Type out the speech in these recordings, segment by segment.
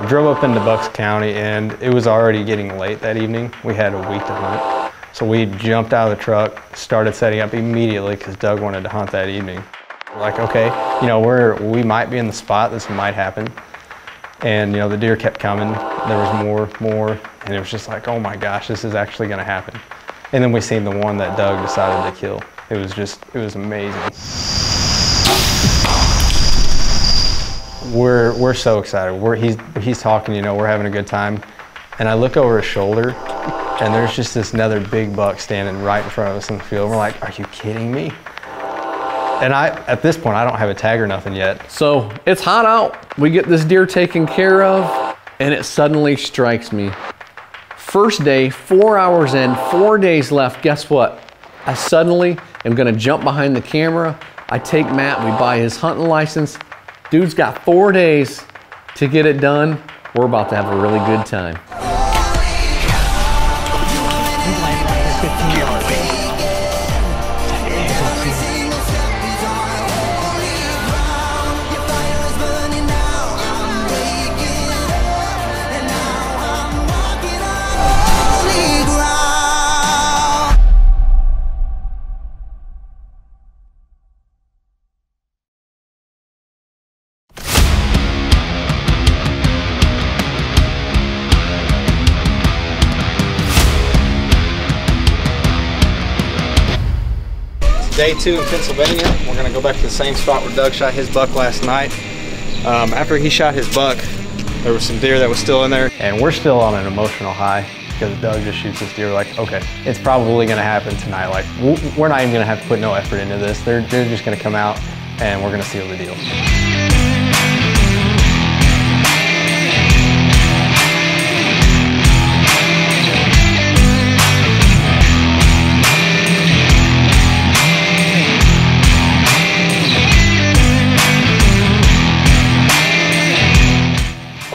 We drove up into Bucks County and it was already getting late that evening. We had a week to hunt. So we jumped out of the truck, started setting up immediately because Doug wanted to hunt that evening. Like, okay, you know, we're, we might be in the spot, this might happen. And you know, the deer kept coming, there was more, more, and it was just like, oh my gosh, this is actually gonna happen. And then we seen the one that Doug decided to kill. It was just, it was amazing. We're, we're so excited. We're, he's, he's talking, you know, we're having a good time. And I look over his shoulder and there's just this another big buck standing right in front of us in the field. We're like, are you kidding me? And I, at this point, I don't have a tag or nothing yet. So it's hot out. We get this deer taken care of, and it suddenly strikes me. First day, four hours in, four days left. Guess what? I suddenly am gonna jump behind the camera. I take Matt, we buy his hunting license. Dude's got four days to get it done. We're about to have a really good time. Day two in Pennsylvania. We're gonna go back to the same spot where Doug shot his buck last night. Um, after he shot his buck, there was some deer that was still in there. And we're still on an emotional high because Doug just shoots this deer like, okay, it's probably gonna happen tonight. Like, we're not even gonna have to put no effort into this. They're, they're just gonna come out and we're gonna seal the deal.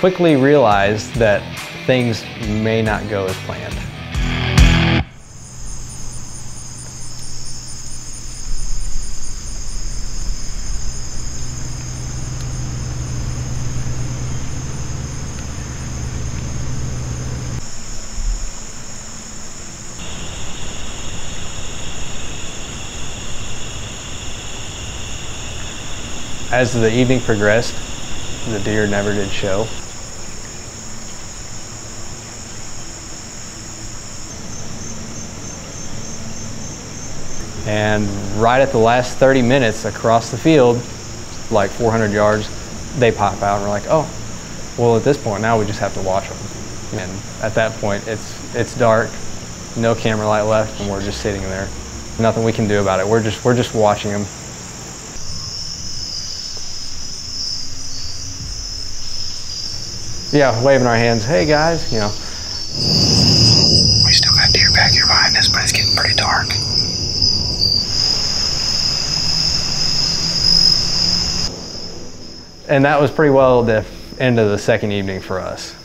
Quickly realized that things may not go as planned. As the evening progressed, the deer never did show. And right at the last 30 minutes across the field, like 400 yards, they pop out and we're like, oh, well at this point now we just have to watch them. And at that point it's, it's dark, no camera light left and we're just sitting there. Nothing we can do about it. We're just, we're just watching them. Yeah, waving our hands, hey guys, you know. We still got deer back here behind us, but it's getting pretty dark. And that was pretty well the end of the second evening for us.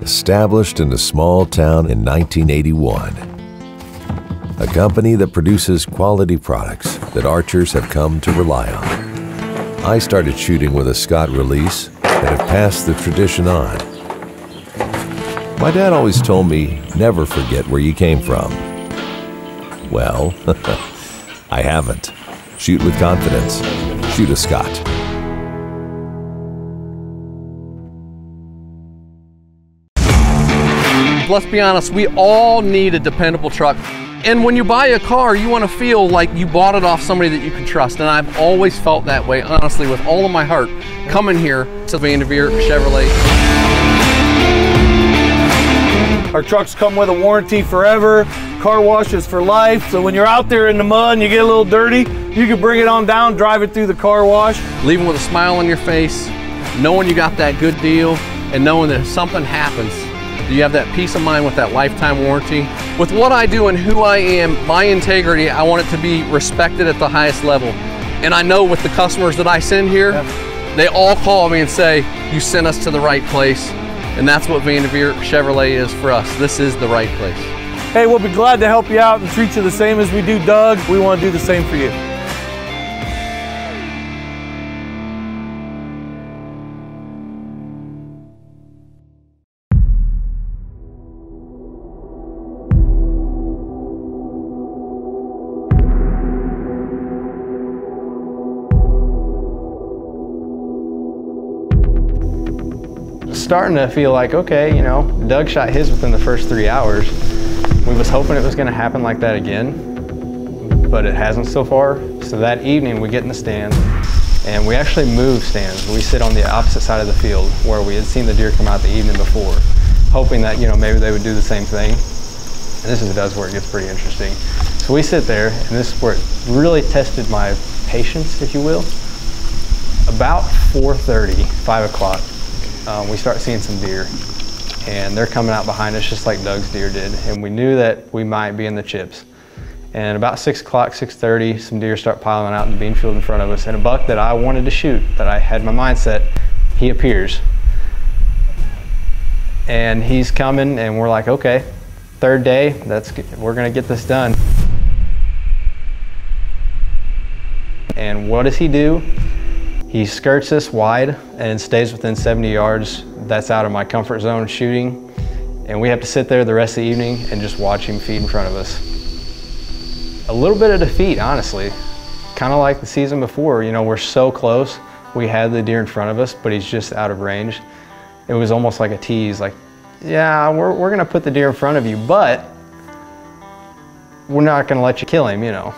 Established in a small town in 1981, a company that produces quality products that archers have come to rely on. I started shooting with a Scott release and have passed the tradition on. My dad always told me never forget where you came from. Well, I haven't. Shoot with confidence. Shoot a Scott. Let's be honest, we all need a dependable truck. And when you buy a car, you want to feel like you bought it off somebody that you can trust. And I've always felt that way, honestly, with all of my heart, coming here to Vanderveer Chevrolet. Our trucks come with a warranty forever, car washes for life. So when you're out there in the mud and you get a little dirty, you can bring it on down, drive it through the car wash. Leaving with a smile on your face, knowing you got that good deal, and knowing that if something happens, you have that peace of mind with that lifetime warranty. With what I do and who I am, my integrity, I want it to be respected at the highest level. And I know with the customers that I send here, yep. they all call me and say, you sent us to the right place. And that's what Vanderveer Chevrolet is for us. This is the right place. Hey, we'll be glad to help you out and treat you the same as we do Doug. We want to do the same for you. Starting to feel like, okay, you know, Doug shot his within the first three hours. We was hoping it was going to happen like that again, but it hasn't so far. So that evening we get in the stand and we actually move stands. We sit on the opposite side of the field where we had seen the deer come out the evening before, hoping that, you know, maybe they would do the same thing. And this is does where it gets pretty interesting. So we sit there and this is where it really tested my patience, if you will. About 4.30, 5 o'clock, um, we start seeing some deer and they're coming out behind us just like Doug's deer did. And we knew that we might be in the chips. And about six o'clock, 6.30, some deer start piling out in the bean field in front of us. And a buck that I wanted to shoot, that I had my mindset, he appears. And he's coming and we're like, okay, third day, that's, we're gonna get this done. And what does he do? He skirts this wide and stays within 70 yards. That's out of my comfort zone shooting. And we have to sit there the rest of the evening and just watch him feed in front of us. A little bit of defeat, honestly. Kind of like the season before, you know, we're so close. We had the deer in front of us, but he's just out of range. It was almost like a tease, like, yeah, we're, we're gonna put the deer in front of you, but we're not gonna let you kill him, you know.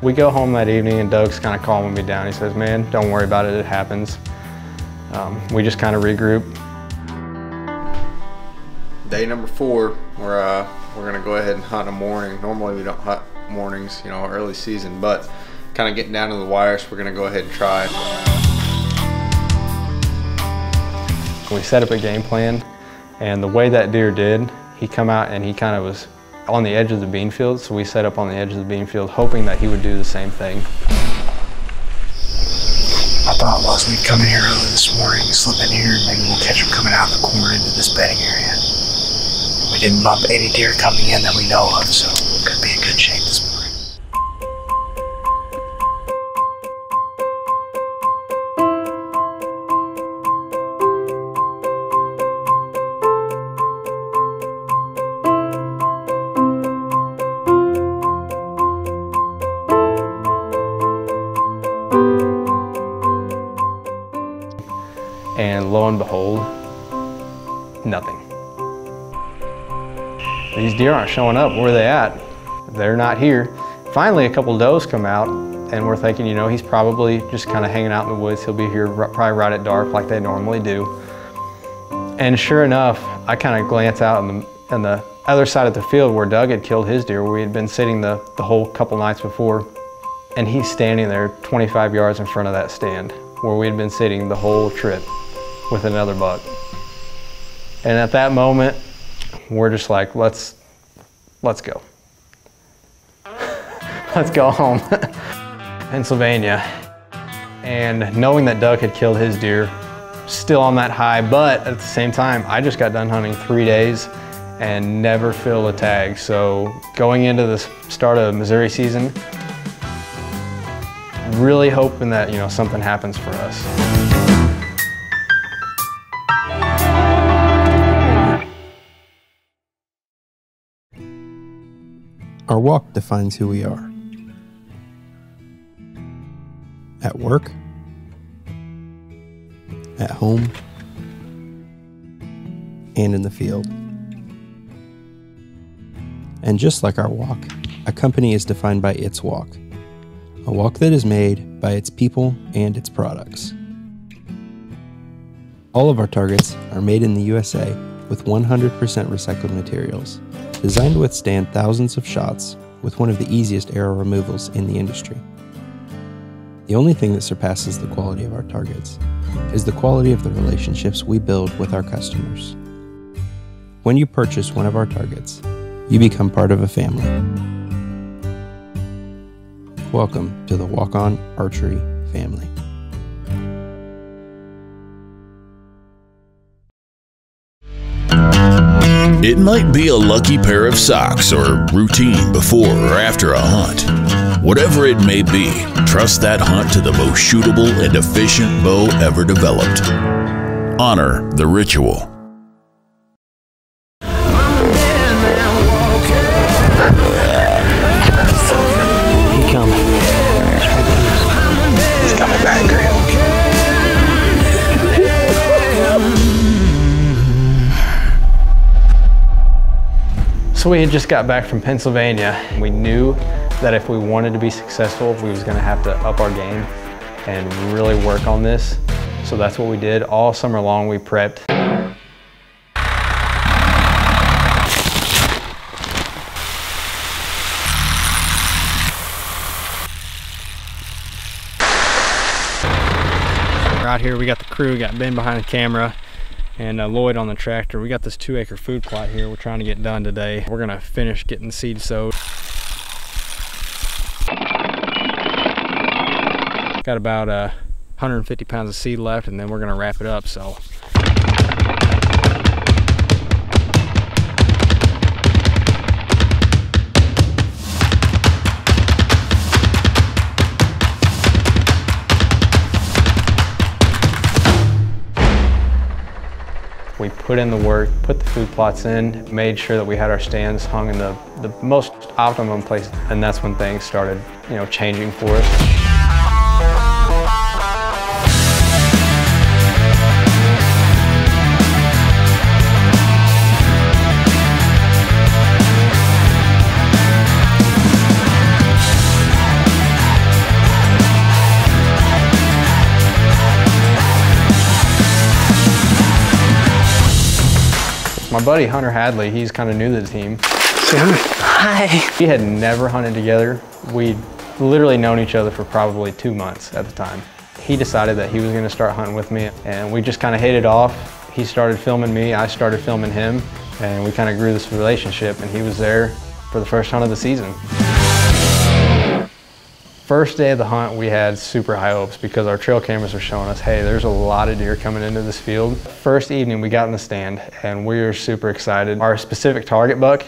We go home that evening and Doug's kind of calming me down. He says, man, don't worry about it, it happens. Um, we just kind of regroup. Day number four, we're, uh, we're gonna go ahead and hunt in the morning. Normally we don't hunt mornings, you know, early season, but kind of getting down to the wire, so we're gonna go ahead and try. We set up a game plan, and the way that deer did, he come out and he kind of was on the edge of the bean field, so we set up on the edge of the bean field hoping that he would do the same thing. My thought was we'd come in here early this morning, slip in here, and maybe we'll catch him coming out of the corner into this bedding area. We didn't bump any deer coming in that we know of, so Showing up. Where are they at? They're not here. Finally, a couple does come out, and we're thinking, you know, he's probably just kind of hanging out in the woods. He'll be here probably right at dark like they normally do. And sure enough, I kind of glance out on the, on the other side of the field where Doug had killed his deer, we had been sitting the, the whole couple nights before. And he's standing there 25 yards in front of that stand where we had been sitting the whole trip with another buck. And at that moment, we're just like, let's, let's go. let's go home. Pennsylvania. And knowing that Doug had killed his deer, still on that high, but at the same time, I just got done hunting three days and never filled a tag. So going into the start of Missouri season, really hoping that, you know, something happens for us. Our walk defines who we are. At work, at home, and in the field. And just like our walk, a company is defined by its walk, a walk that is made by its people and its products. All of our targets are made in the USA with 100% recycled materials, designed to withstand thousands of shots with one of the easiest arrow removals in the industry. The only thing that surpasses the quality of our targets is the quality of the relationships we build with our customers. When you purchase one of our targets, you become part of a family. Welcome to the Walk On Archery family. It might be a lucky pair of socks or routine before or after a hunt. Whatever it may be, trust that hunt to the most shootable and efficient bow ever developed. Honor the ritual. So we had just got back from Pennsylvania. We knew that if we wanted to be successful, we was gonna have to up our game and really work on this. So that's what we did. All summer long we prepped. Right here we got the crew, we got Ben behind the camera and uh, Lloyd on the tractor. We got this two acre food plot here we're trying to get done today. We're gonna finish getting seed sowed. Got about uh, 150 pounds of seed left and then we're gonna wrap it up, so. We put in the work, put the food plots in, made sure that we had our stands hung in the, the most optimum place, and that's when things started, you know, changing for us. My buddy Hunter Hadley, he's kind of new to the team. Hi. We had never hunted together. We'd literally known each other for probably two months at the time. He decided that he was gonna start hunting with me and we just kind of hit it off. He started filming me, I started filming him, and we kind of grew this relationship and he was there for the first hunt of the season. First day of the hunt, we had super high hopes because our trail cameras were showing us, hey, there's a lot of deer coming into this field. First evening, we got in the stand and we were super excited. Our specific target buck,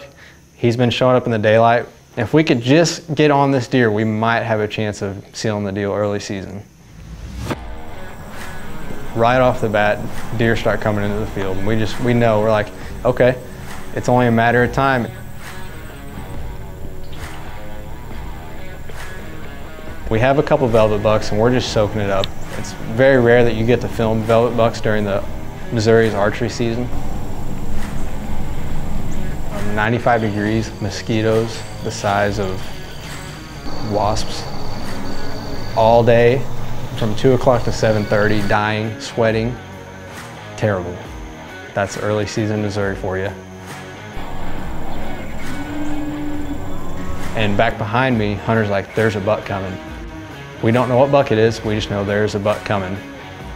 he's been showing up in the daylight. If we could just get on this deer, we might have a chance of sealing the deal early season. Right off the bat, deer start coming into the field and we just, we know, we're like, okay, it's only a matter of time. We have a couple velvet bucks and we're just soaking it up. It's very rare that you get to film velvet bucks during the Missouri's archery season. Um, 95 degrees, mosquitoes the size of wasps all day from 2 o'clock to 7.30, dying, sweating, terrible. That's early season Missouri for you. And back behind me, Hunter's like, there's a buck coming. We don't know what buck it is, we just know there's a buck coming.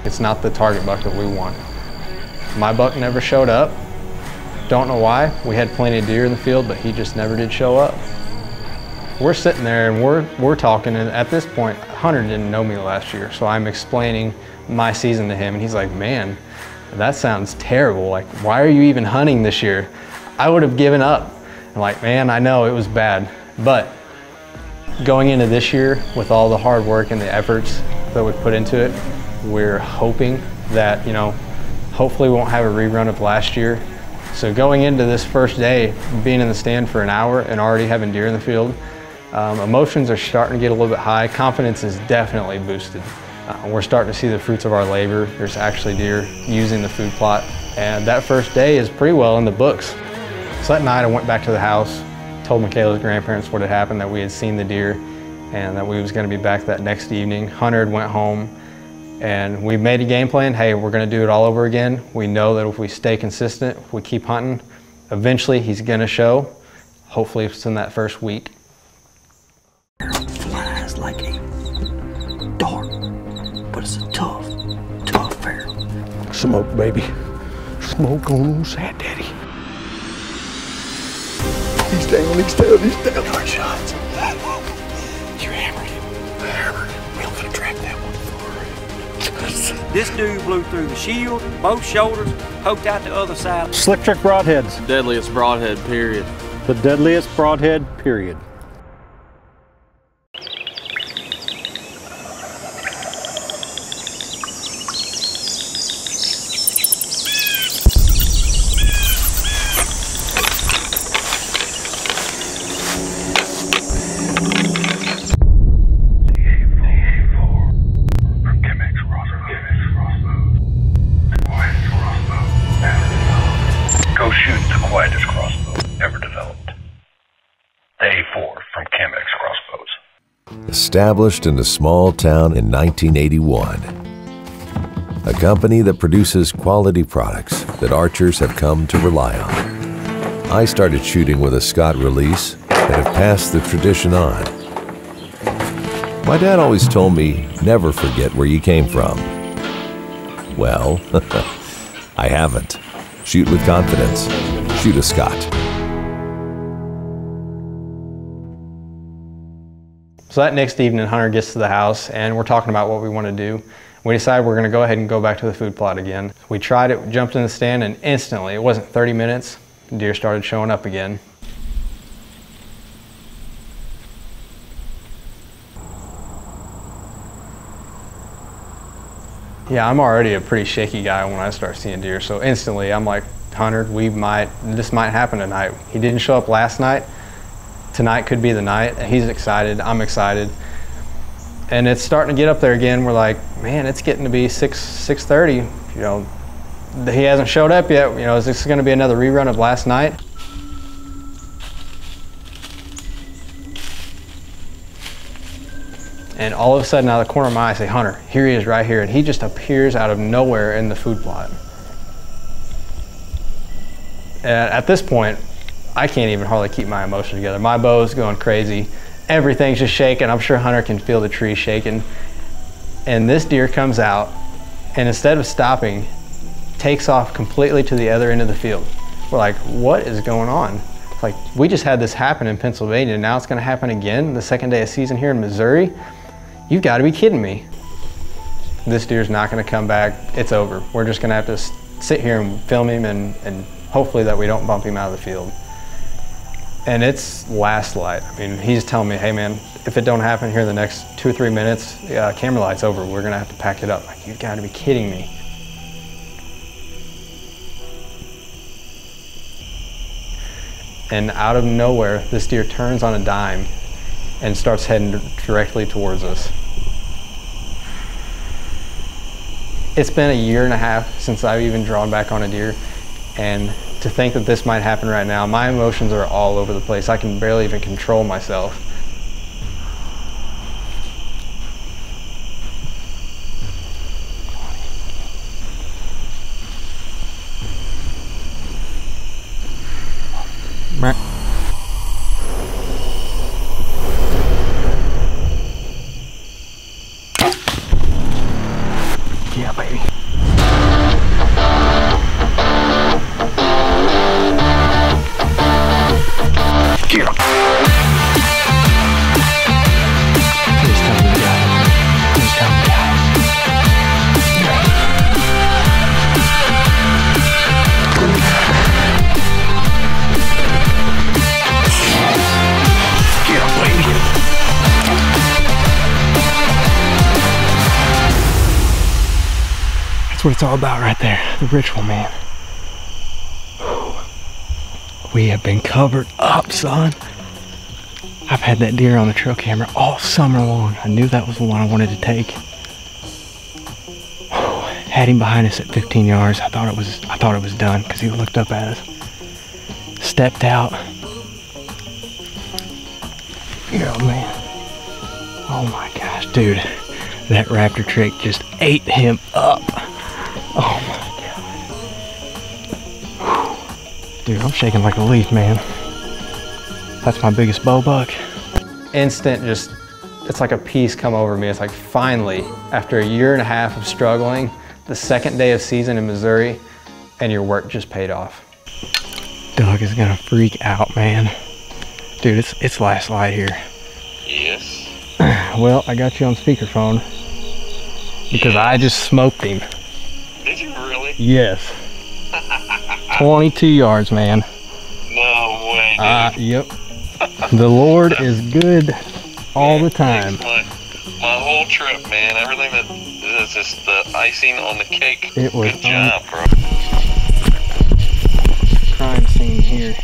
It's not the target buck that we want. My buck never showed up. Don't know why. We had plenty of deer in the field, but he just never did show up. We're sitting there and we're, we're talking, and at this point, Hunter didn't know me last year, so I'm explaining my season to him, and he's like, man, that sounds terrible. Like, why are you even hunting this year? I would have given up. I'm like, man, I know it was bad, but going into this year with all the hard work and the efforts that we put into it, we're hoping that, you know, hopefully we won't have a rerun of last year. So going into this first day, being in the stand for an hour and already having deer in the field, um, emotions are starting to get a little bit high. Confidence is definitely boosted. Uh, we're starting to see the fruits of our labor. There's actually deer using the food plot. And that first day is pretty well in the books. So that night I went back to the house, told Michaela's grandparents what had happened, that we had seen the deer and that we was gonna be back that next evening. Hunter had went home and we made a game plan. Hey, we're gonna do it all over again. We know that if we stay consistent, if we keep hunting, eventually he's gonna show. Hopefully it's in that first week. Flies like a dart, but it's a tough, tough bear. Smoke, baby. Smoke on Sad Daddy. He's down, he's down, he's down. Hard shots. You hammered him. I hammered him. We don't gonna trap that one for This dude blew through the shield, both shoulders, poked out the other side. Slick trick broadheads. Deadliest broadhead, period. The deadliest broadhead, period. Established in a small town in 1981. A company that produces quality products that archers have come to rely on. I started shooting with a Scott release and have passed the tradition on. My dad always told me never forget where you came from. Well, I haven't. Shoot with confidence. Shoot a Scott. So that next evening, Hunter gets to the house and we're talking about what we want to do. We decide we're going to go ahead and go back to the food plot again. We tried it, jumped in the stand, and instantly, it wasn't 30 minutes, deer started showing up again. Yeah, I'm already a pretty shaky guy when I start seeing deer, so instantly I'm like, Hunter, we might, this might happen tonight. He didn't show up last night. Tonight could be the night. He's excited, I'm excited. And it's starting to get up there again. We're like, man, it's getting to be 6, 6.30. You know, he hasn't showed up yet. You know, is this gonna be another rerun of last night? And all of a sudden, out of the corner of my eye, I say, Hunter, here he is right here. And he just appears out of nowhere in the food plot. And at this point, I can't even hardly keep my emotions together. My bow's going crazy. Everything's just shaking. I'm sure Hunter can feel the tree shaking. And this deer comes out, and instead of stopping, takes off completely to the other end of the field. We're like, what is going on? Like, we just had this happen in Pennsylvania, and now it's gonna happen again the second day of season here in Missouri? You've got to be kidding me. This deer's not going to come back. It's over. We're just going to have to sit here and film him and, and hopefully that we don't bump him out of the field. And it's last light. I mean, he's telling me, hey man, if it don't happen here in the next two or three minutes, uh, camera light's over. We're to have to pack it up. Like, you've got to be kidding me. And out of nowhere, this deer turns on a dime and starts heading directly towards us. It's been a year and a half since I've even drawn back on a deer, and to think that this might happen right now, my emotions are all over the place. I can barely even control myself. It's all about right there. The ritual, man. We have been covered up, son. I've had that deer on the trail camera all summer long. I knew that was the one I wanted to take. Had him behind us at 15 yards. I thought it was I thought it was done because he looked up at us. Stepped out. Oh man. Oh my gosh, dude. That raptor trick just ate him up. Oh my god. Dude, I'm shaking like a leaf, man. That's my biggest bow buck. instant just it's like a peace come over me it's like finally after a year and a half of struggling the second day of season in missouri and your work just paid off Doug is gonna freak out, man. Dude, it's it's last light here. Yes. Well, I got you on speakerphone because I just smoked him. Did you really? Yes. 22 yards, man. No way. Uh, yep. The Lord is good all the time. My, my whole trip, man. Everything that is just the icing on the cake. It was Good job, bro. Crime scene here.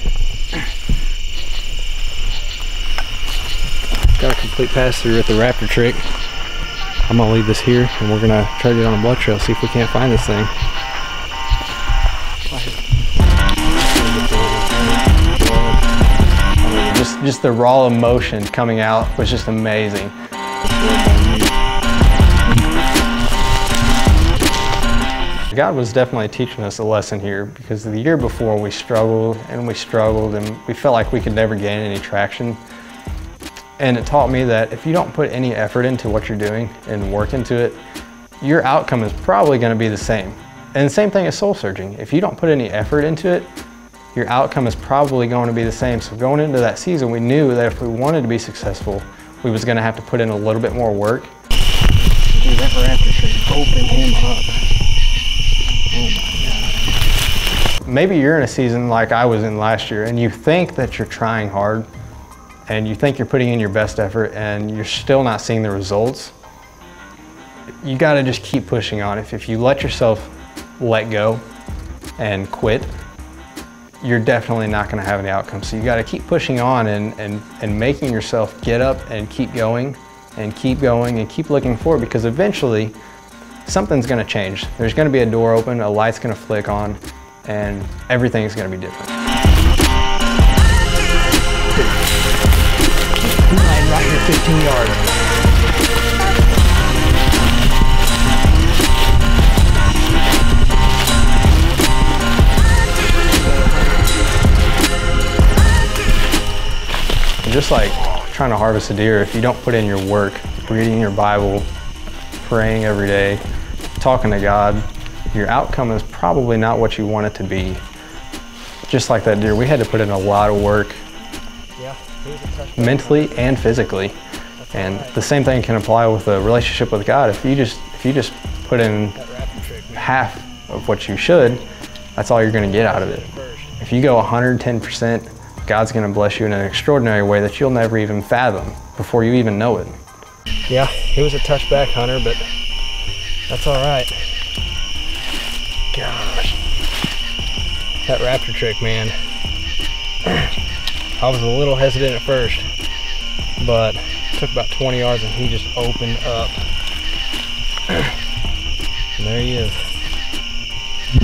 Got a complete pass through at the raptor trick. I'm gonna leave this here and we're gonna try to get on a blood trail, see if we can't find this thing. Just the raw emotion coming out was just amazing. God was definitely teaching us a lesson here because the year before we struggled and we struggled and we felt like we could never gain any traction. And it taught me that if you don't put any effort into what you're doing and work into it, your outcome is probably going to be the same. And the same thing as soul searching. If you don't put any effort into it, your outcome is probably going to be the same. So going into that season, we knew that if we wanted to be successful, we was going to have to put in a little bit more work. Dude, that raptor should open him up. Oh Maybe you're in a season like I was in last year and you think that you're trying hard and you think you're putting in your best effort and you're still not seeing the results. You got to just keep pushing on. If, if you let yourself let go and quit, you're definitely not going to have any outcome. So you got to keep pushing on and, and, and making yourself get up and keep going and keep going and keep looking forward because eventually something's going to change. There's going to be a door open, a light's going to flick on, and everything's going to be different. right here, 15 yards. Just like trying to harvest a deer, if you don't put in your work, reading your Bible, praying every day, talking to God, your outcome is probably not what you want it to be. Just like that deer, we had to put in a lot of work mentally and physically. And the same thing can apply with a relationship with God. If you just if you just put in half of what you should, that's all you're going to get out of it. If you go 110%, God's going to bless you in an extraordinary way that you'll never even fathom before you even know it. Yeah, he was a touchback hunter, but that's all right. Gosh. That raptor trick, man. I was a little hesitant at first, but took about 20 yards and he just opened up. there he is.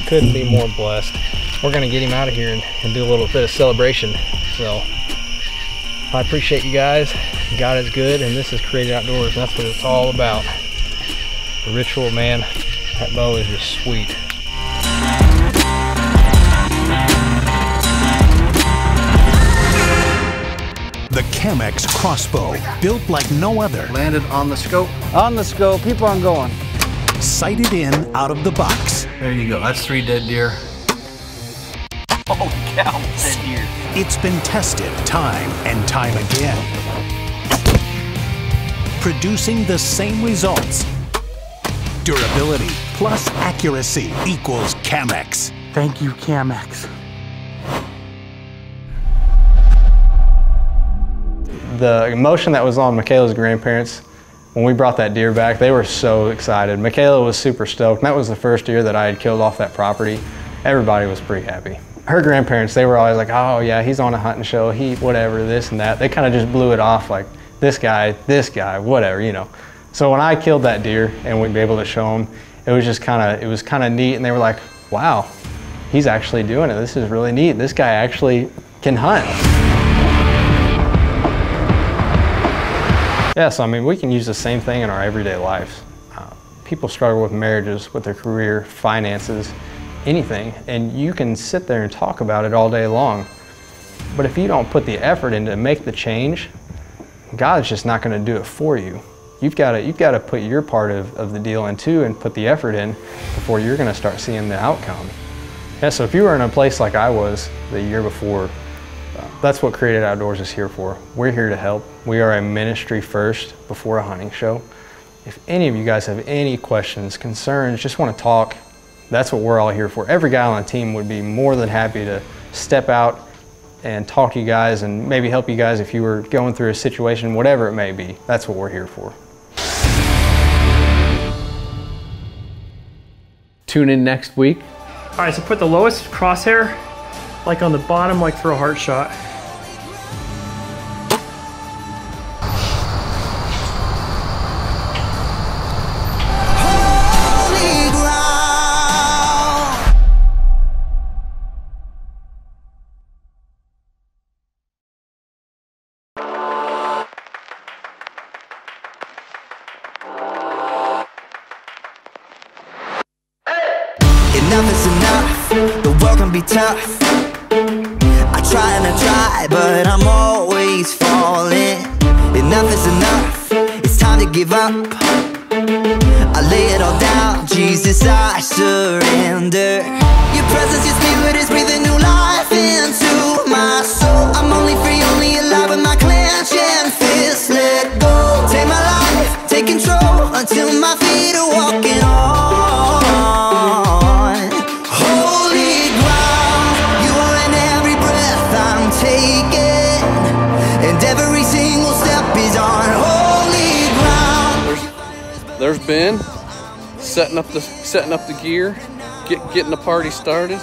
Couldn't be more blessed. We're gonna get him out of here and, and do a little bit of celebration. So I appreciate you guys. God is good and this is Created Outdoors and that's what it's all about. The ritual, man, that bow is just sweet. The Chemex crossbow, built like no other. Landed on the scope. On the scope, keep on going. Sighted in out of the box. There you go. That's three dead deer. Oh, cow, dead deer. It's been tested time and time again. Producing the same results. Durability plus accuracy equals Chemex. Thank you, Chemex. The emotion that was on Michaela's grandparents when we brought that deer back, they were so excited. Michaela was super stoked. And that was the first deer that I had killed off that property. Everybody was pretty happy. Her grandparents, they were always like, oh yeah, he's on a hunting show, he, whatever, this and that. They kind of just blew it off like, this guy, this guy, whatever, you know. So when I killed that deer and we'd be able to show them, it was just kind of, it was kind of neat. And they were like, wow, he's actually doing it. This is really neat. This guy actually can hunt. Yeah, so I mean, we can use the same thing in our everyday lives. Uh, people struggle with marriages, with their career, finances, anything, and you can sit there and talk about it all day long. But if you don't put the effort in to make the change, God's just not going to do it for you. You've got to you've got to put your part of, of the deal in too and put the effort in before you're going to start seeing the outcome. Yeah, so if you were in a place like I was the year before, that's what Created Outdoors is here for. We're here to help. We are a ministry first before a hunting show. If any of you guys have any questions, concerns, just want to talk, that's what we're all here for. Every guy on the team would be more than happy to step out and talk to you guys and maybe help you guys if you were going through a situation, whatever it may be. That's what we're here for. Tune in next week. All right, so put the lowest crosshair like on the bottom, like for a heart shot. Enough is enough, it's time to give up. I lay it all down, Jesus, I surrender. Your presence, your spirit is breathing new life into my soul. I'm only free, only alive with my clenching fists. Let go, take my life, take control until my feet are walking There's Ben setting up the setting up the gear, get, getting the party started.